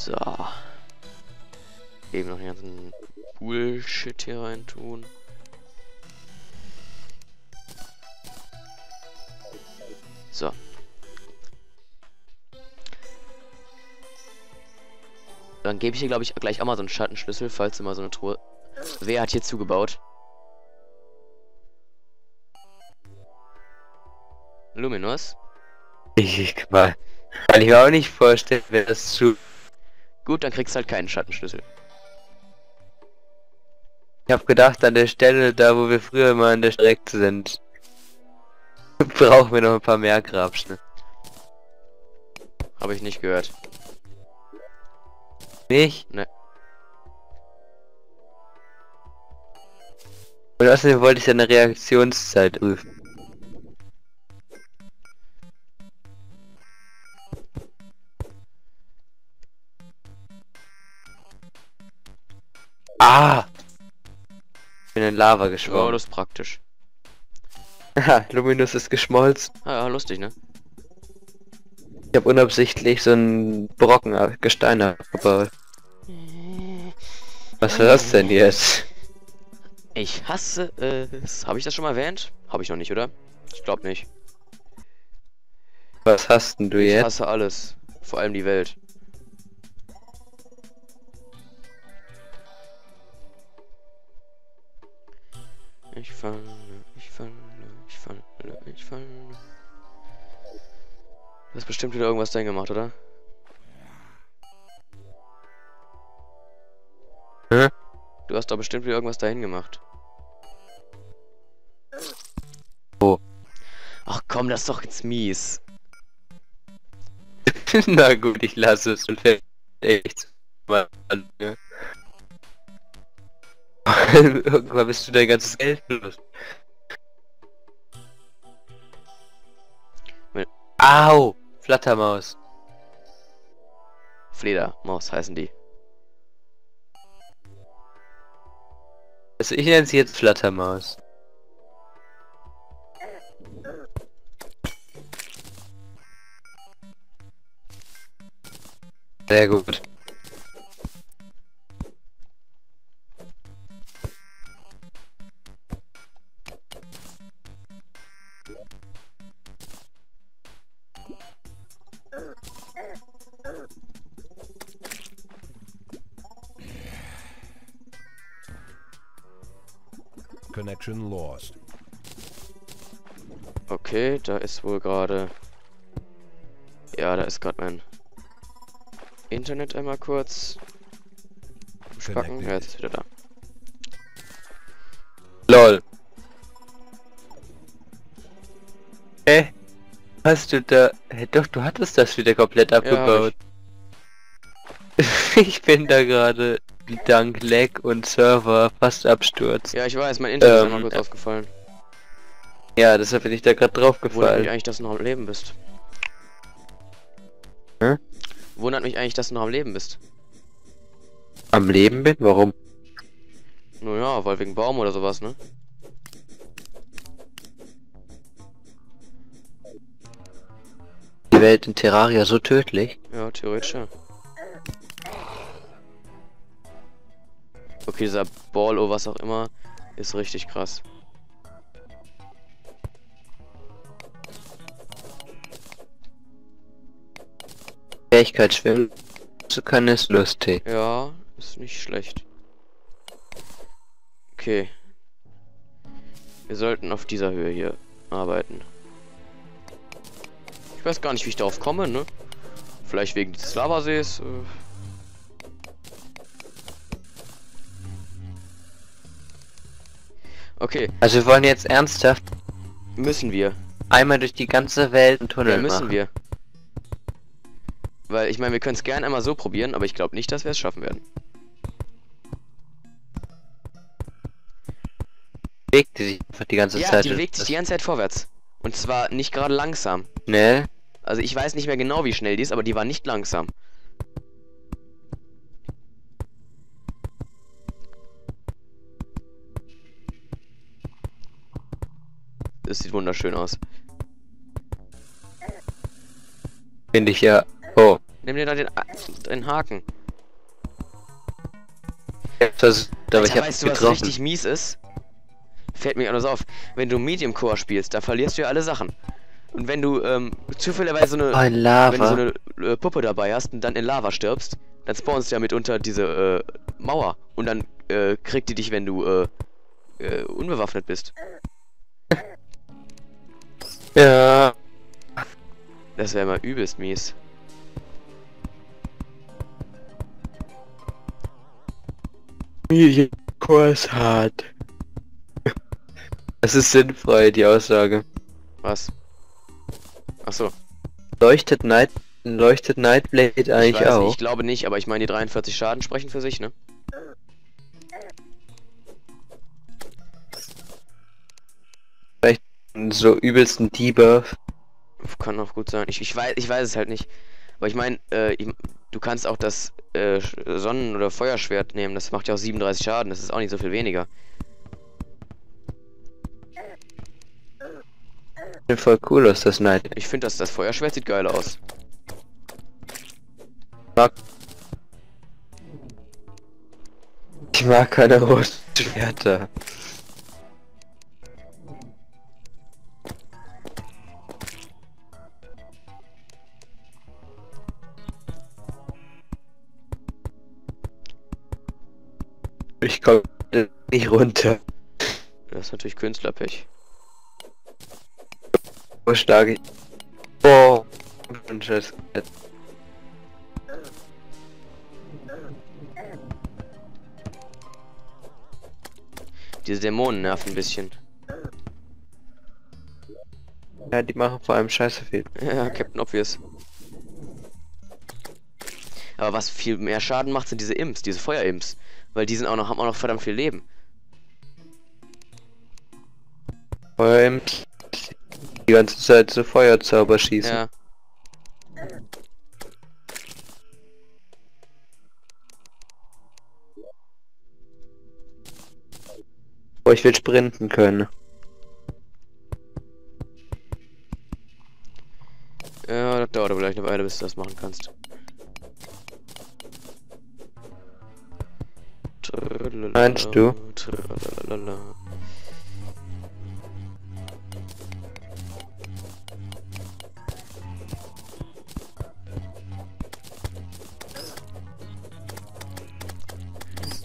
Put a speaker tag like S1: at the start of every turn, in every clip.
S1: So. Eben noch den ganzen Bullshit hier rein tun. So. Dann gebe ich hier, glaube ich, gleich auch mal so einen Schattenschlüssel, falls immer so eine Truhe... Wer hat hier zugebaut? Luminous?
S2: Ich, ich. Kann mir auch nicht vorstellen, wer das zu.
S1: Gut, dann kriegst du halt keinen Schattenschlüssel.
S2: Ich habe gedacht, an der Stelle, da wo wir früher mal an der Strecke sind, brauchen wir noch ein paar mehr Grabschnitte.
S1: Habe ich nicht gehört.
S2: Nicht?
S1: Ne.
S2: Und außerdem wollte ich eine Reaktionszeit prüfen. In Lava
S1: Oh,
S2: geschwommen.
S1: das ist praktisch.
S2: Haha, Luminus ist geschmolzen.
S1: Ah, ja, lustig, ne?
S2: Ich habe unabsichtlich so einen Brocken ab- Gestein abgebaut. Was war das denn jetzt?
S1: Ich hasse es. Habe ich das schon mal erwähnt? Habe ich noch nicht, oder? Ich glaube nicht.
S2: Was hast denn du
S1: Ich
S2: jetzt?
S1: hasse alles. Vor allem die Welt. Ich falle, ich falle, ich falle, ich falle. Du hast bestimmt wieder irgendwas dahin gemacht, oder?
S2: Hä?
S1: Du hast doch bestimmt wieder irgendwas dahin gemacht.
S2: Wo?
S1: Ach komm, das ist doch jetzt mies.
S2: Na gut, ich lasse es und fällt echt mal an. Ne? Irgendwann bist du dein ganzes Geld los. Au! Flattermaus.
S1: Fledermaus heißen die.
S2: Also ich nenne sie jetzt Flattermaus. Sehr gut.
S3: Connection lost.
S1: Okay, da ist wohl gerade... Ja, da ist gerade mein Internet einmal kurz. Spacken. Ja, jetzt ist wieder da.
S2: LOL. Hä? Hast du da... Hä, doch, du hattest das wieder komplett abgebaut. ich bin da gerade dank Lag und Server fast Absturz.
S1: Ja, ich weiß, mein Internet ist
S2: Ähm,
S1: einmal kurz ausgefallen.
S2: Ja, deshalb bin ich da gerade drauf
S1: Wundert mich
S2: gefallen.
S1: eigentlich, dass du noch am Leben bist.
S2: Hä?
S1: Wundert mich eigentlich, dass du noch am Leben bist.
S2: Am Leben bin? Warum?
S1: Naja, weil wegen Baum oder sowas, ne?
S2: Die Welt in Terraria so tödlich?
S1: Ja, theoretisch ja. Okay, dieser Ball oder was auch immer ist richtig krass.
S2: Fähigkeit schwimmen zu können ist lustig.
S1: Ja, ist nicht schlecht. Okay. Wir sollten auf dieser Höhe hier arbeiten. Ich weiß gar nicht, wie ich darauf komme, ne? Vielleicht wegen dieses Lavasees. Äh. Okay,
S2: Also wir wollen jetzt ernsthaft
S1: müssen wir.
S2: einmal durch die ganze Welt einen Tunnel
S1: Ja, müssen
S2: machen.
S1: wir. Weil ich meine, wir können es gerne einmal so probieren, aber ich glaube nicht, dass wir es schaffen werden.
S2: Bewegt die sich einfach die ganze
S1: Ja,
S2: Zeit.
S1: die bewegt sich die ganze Zeit vorwärts. Und zwar nicht gerade langsam.
S2: Schnell.
S1: Also ich weiß nicht mehr genau, wie schnell die ist, aber die war nicht langsam. Das sieht wunderschön aus.
S2: Finde ich ja. Oh.
S1: Nimm dir da den, den Haken.
S2: Das, aber
S1: Alter,
S2: ich
S1: weißt du, was
S2: getroffen.
S1: richtig mies ist? Fällt mir anders auf. Wenn du Medium Core spielst, da verlierst du ja alle Sachen. Und wenn du ähm, zufälligerweise so eine,
S2: Oh, in
S1: wenn du
S2: Lava.
S1: so eine äh, Puppe dabei hast und dann in Lava stirbst, dann spawnst du ja mitunter diese äh, Mauer. Und dann äh, kriegt die dich, wenn du äh, äh, unbewaffnet bist.
S2: Ja.
S1: Das wäre mal übelst mies.
S2: Kurs hart. Das ist sinnfrei, die Aussage.
S1: Was? Achso.
S2: Leuchtet Night, leuchtet Nightblade
S1: Ich,
S2: eigentlich
S1: weiß,
S2: auch?
S1: ich glaube nicht, aber ich meine, die 43 Schaden sprechen für sich, ne?
S2: So übelsten Debuff.
S1: Kann auch gut sein. Ich, ich, weiß, ich weiß es halt nicht. Aber ich meine, äh, ich- du kannst auch das äh, Sonnen- oder Feuerschwert nehmen. Das macht ja auch 37 Schaden. Das ist auch nicht so viel weniger.
S2: Sieht voll cool aus, das Night.
S1: Ich finde, dass das Feuerschwert sieht geil aus.
S2: Ich mag keine roten Schwerter. Nicht runter.
S1: Das ist natürlich Künstlerpech.
S2: Wo schlage ich? Oh, Scheiß.
S1: Diese Dämonen nerven ein bisschen.
S2: Ja, die machen vor allem scheiße viel.
S1: Ja, Captain Obvious. Aber was viel mehr Schaden macht, sind diese Imps, diese Feuerimps. Weil die sind auch noch, haben auch noch verdammt viel Leben.
S2: Im die ganze Zeit so Feuerzauber schießen.
S1: Ja.
S2: Oh, ich will sprinten können.
S1: Ja, das dauert aber gleich eine Weile, bis du das machen kannst.
S2: Meinst du?
S1: Tralalala.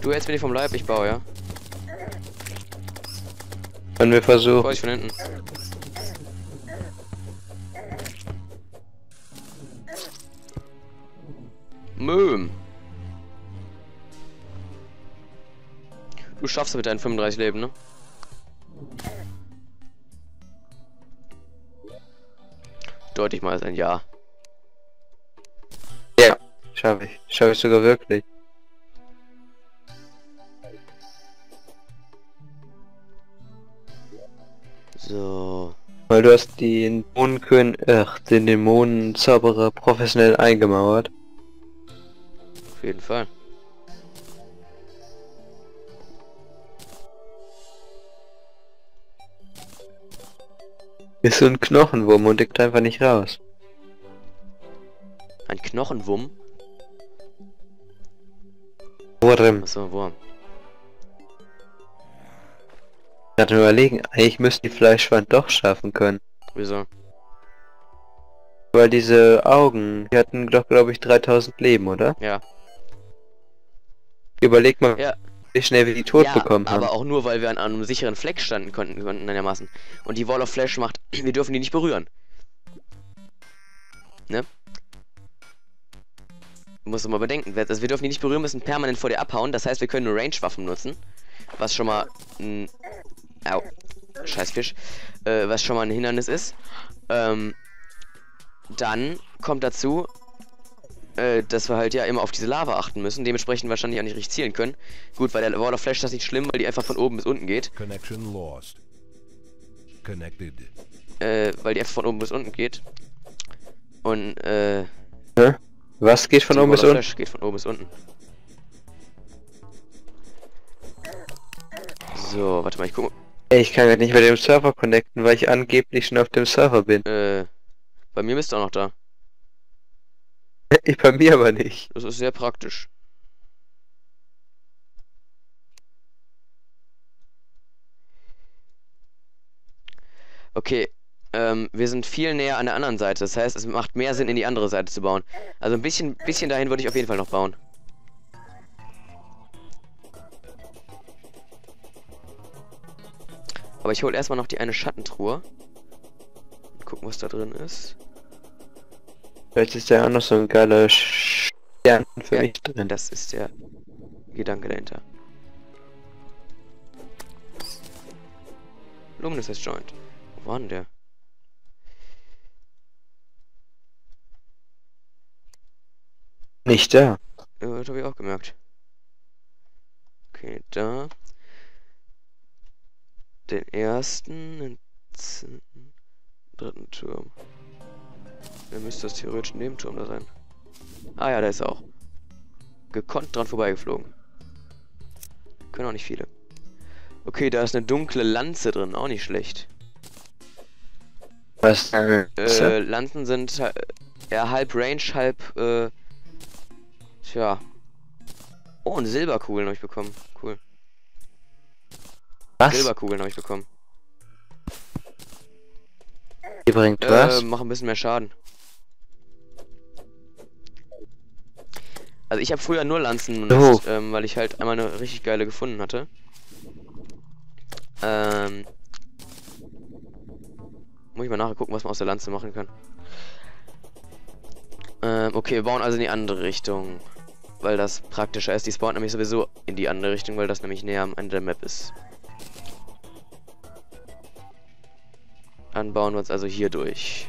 S1: Du jetzt bin ich vom Leib, ich baue, ja?
S2: Können wir versuchen.
S1: Vor ich von hinten. Möhm. Du schaffst es mit deinen 35 Leben, ne? Deutlich mal als ein Ja.
S2: Ja, schaffe ich. Schaffe ich sogar wirklich. Weil du hast den Dämonenkönig, ach, den Dämonenzauberer professionell eingemauert.
S1: Auf jeden Fall.
S2: Ist so ein Knochenwurm und dickt einfach nicht raus.
S1: Ein Knochenwurm.
S2: Wurm.
S1: Achso, Wurm.
S2: Ich hatte nur überlegen, eigentlich müssten die Fleischwand doch schaffen können.
S1: Wieso?
S2: Weil diese Augen, die hatten doch glaube ich 3000 Leben, oder?
S1: Ja.
S2: Überleg mal,
S1: Ja.
S2: wie schnell wir die tot
S1: ja,
S2: bekommen haben.
S1: aber auch nur, weil wir an einem sicheren Fleck standen konnten, konnten einigermaßen. Und die Wall of Flash macht, wir dürfen die nicht berühren. Ne? Du musst mal bedenken, wir- also wir dürfen die nicht berühren, müssen permanent vor dir abhauen. Das heißt, wir können nur Range-Waffen nutzen. Was schon mal ein... Au. Scheiß Fisch. Äh, was schon mal ein Hindernis ist. Ähm, dann kommt dazu, äh, dass wir halt ja immer auf diese Lava achten müssen. Dementsprechend wahrscheinlich auch nicht richtig zielen können. Gut, bei der Wall of Flash ist das nicht schlimm, weil die einfach von oben bis unten geht.
S3: Connection lost. Connected.
S1: Äh, weil die einfach von oben bis unten geht. Und, äh,
S2: Was geht von oben bis
S1: of
S2: unten?
S1: Flash geht von oben bis unten. So, warte mal, ich guck
S2: Ey, ich kann gerade nicht mit dem Server connecten, weil ich angeblich schon auf dem Server bin.
S1: Äh, bei mir bist du auch noch da.
S2: Ich bei mir aber nicht.
S1: Das ist sehr praktisch. Okay, ähm, wir sind viel näher an der anderen Seite. Das heißt, es macht mehr Sinn, in die andere Seite zu bauen. Also ein bisschen, bisschen dahin würde ich auf jeden Fall noch bauen. Aber ich hole erstmal noch die eine Schattentruhe. Und gucken, was da drin ist.
S2: Vielleicht ist ja auch noch so ein geiler Stern für
S1: Ja,
S2: mich drin.
S1: Das ist der Gedanke dahinter. Luminescence Joint. Wo war denn der?
S2: Nicht da.
S1: Ja, das habe ich auch gemerkt. Okay, da. Den ersten, den dritten Turm. Dann müsste das theoretisch ein Nebenturm da sein. Ah ja, da ist er auch. Gekonnt dran vorbeigeflogen. Können auch nicht viele. Okay, da ist eine dunkle Lanze drin, auch nicht schlecht.
S2: Was denn?
S1: Äh, Lanzen sind äh, ja halb Range, halb, äh, tja. Oh, und Silberkugeln habe ich bekommen.
S2: Was?
S1: Silberkugeln habe ich bekommen.
S2: Die bringt
S1: Äh,
S2: was?
S1: machen ein bisschen mehr Schaden. Also ich habe früher nur Lanzen benutzt, ähm, weil ich halt einmal eine richtig geile gefunden hatte. Ähm, muss ich mal nachher gucken, was man aus der Lanze machen kann. Ähm, okay, wir bauen also in die andere Richtung. Weil das praktischer ist. Die spawnt nämlich sowieso in die andere Richtung, weil das nämlich näher am Ende der Map ist. Dann bauen wir uns also hier durch.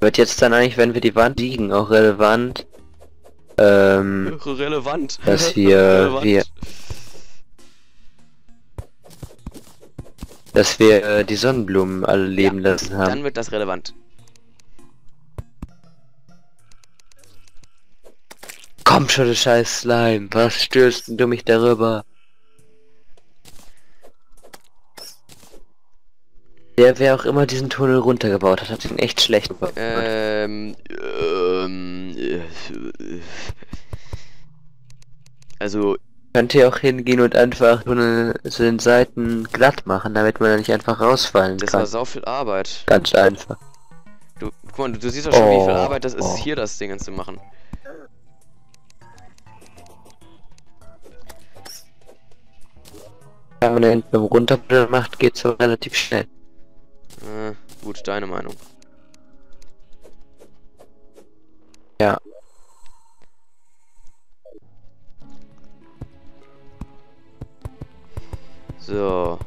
S2: Wird jetzt dann eigentlich, wenn wir die Wand liegen, auch relevant, ähm,
S1: Relevant.
S2: dass wir,
S1: Relevant.
S2: wir, dass wir äh, die Sonnenblumen alle leben lassen haben.
S1: Dann wird das relevant.
S2: Komm schon, du scheiß Slime, was stürzt denn du mich darüber? Der, wer auch immer diesen Tunnel runtergebaut hat, hat ihn echt schlecht gebaut.
S1: Ähm, äh, also,
S2: Könnte ja auch hingehen und einfach Tunnel zu den Seiten glatt machen, damit man da nicht einfach rausfallen
S1: das war
S2: kann.
S1: sau viel Arbeit.
S2: Ganz einfach.
S1: Du, guck mal, du, du siehst doch schon, wie viel
S2: Oh,
S1: Arbeit das ist,
S2: oh.
S1: hier das Ding zu machen.
S2: Wenn man den beim Runterbuddeln macht, geht's so relativ schnell.
S1: Äh, gut, deine Meinung.
S2: Ja.
S1: So.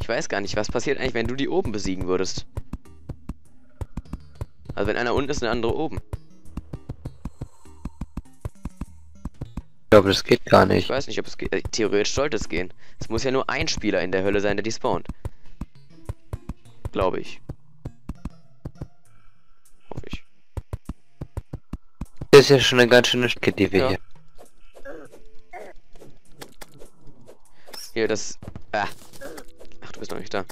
S1: Ich weiß gar nicht, was passiert eigentlich, wenn du die oben besiegen würdest? Also wenn einer unten ist der andere oben.
S2: Ich glaube, das geht gar
S1: Ich
S2: nicht.
S1: weiß nicht, ob es geht. Äh, Theoretisch sollte es gehen. Es muss ja nur ein Spieler in der Hölle sein, der die spawnt. Glaube ich.
S2: Ist ja schon eine ganz schöne Stücke, die wir
S1: Ja.
S2: hier.
S1: Hier, das. Ah. Ach, du bist noch nicht da.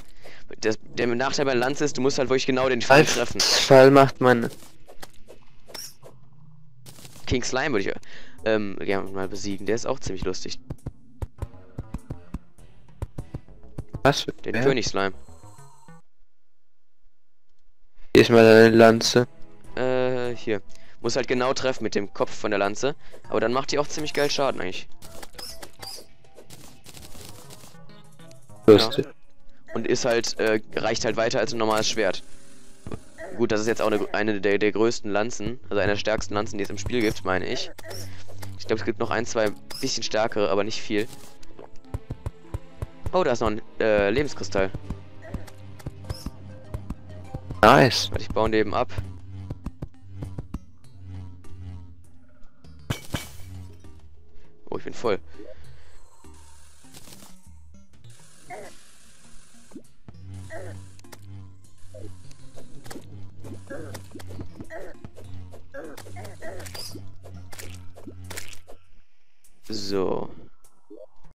S1: Das, der Nachteil bei Lanze ist, du musst halt wirklich genau den Fall treffen.
S2: Fall macht man.
S1: King Slime würde ich ähm, gerne mal besiegen. Der ist auch ziemlich lustig.
S2: Was?
S1: Den
S2: Wer?
S1: König Slime.
S2: Hier ist mal deine Lanze.
S1: Äh, hier. Muss halt genau treffen mit dem Kopf von der Lanze. Aber dann macht die auch ziemlich geil Schaden eigentlich.
S2: Lustig.
S1: Und ist halt, äh, reicht halt weiter als ein normales Schwert. Gut, das ist jetzt auch eine, eine der, der größten Lanzen, also eine der stärksten Lanzen, die es im Spiel gibt, meine ich. Ich glaube, es gibt noch ein, zwei bisschen stärkere, aber nicht viel. Oh, da ist noch ein äh, Lebenskristall.
S2: Nice.
S1: Warte, ich baue den eben ab.